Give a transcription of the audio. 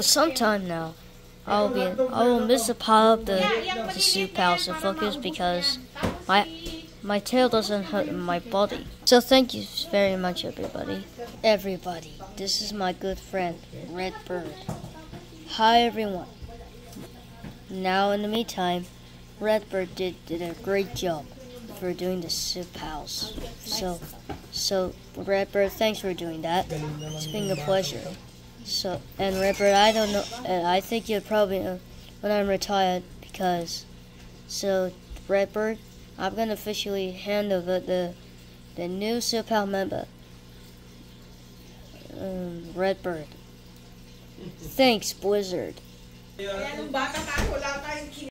for some time now, I will be I will miss a pile of the, the soup house and focus because my my tail doesn't hurt my body. So thank you very much, everybody. Everybody, this is my good friend Red Bird. Hi, everyone. Now, in the meantime, Redbird did, did a great job for doing the soup house. So, so Red Bird, thanks for doing that. It's been a pleasure. So, and Redbird, I don't know, I think you'll probably know when I'm retired because, so Redbird, I'm gonna officially hand over the the new house member, um, Redbird. Thanks, Blizzard.